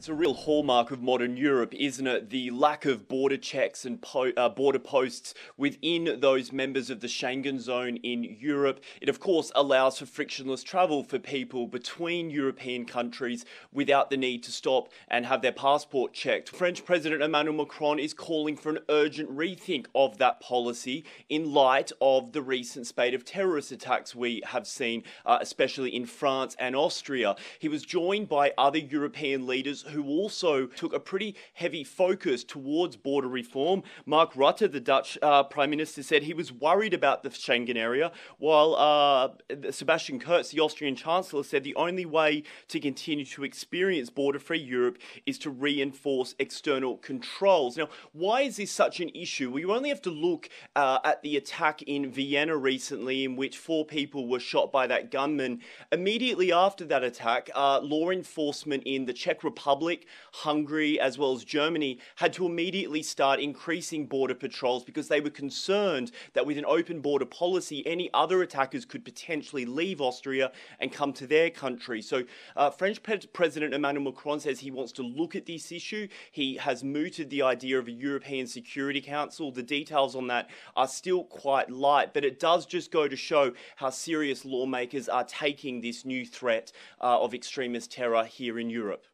It's a real hallmark of modern Europe, isn't it? The lack of border checks and po- uh, border posts within those members of the Schengen zone in Europe. It, of course, allows for frictionless travel for people between European countries without the need to stop and have their passport checked. French President Emmanuel Macron is calling for an urgent rethink of that policy in light of the recent spate of terrorist attacks we have seen, uh, especially in France and Austria. He was joined by other European leaders who also took a pretty heavy focus towards border reform. Mark Rutte, the Dutch uh, Prime Minister, said he was worried about the Schengen area, while uh, Sebastian Kurz, the Austrian Chancellor, said the only way to continue to experience border free Europe is to reinforce external controls. Now, why is this such an issue? Well, you only have to look uh, at the attack in Vienna recently, in which four people were shot by that gunman. Immediately after that attack, uh, law enforcement in the Czech Republic Republic, Hungary, as well as Germany had to immediately start increasing border patrols because they were concerned that with an open border policy, any other attackers could potentially leave Austria and come to their country. So, uh, French Pre- President Emmanuel Macron says he wants to look at this issue. He has mooted the idea of a European Security Council. The details on that are still quite light, but it does just go to show how serious lawmakers are taking this new threat uh, of extremist terror here in Europe.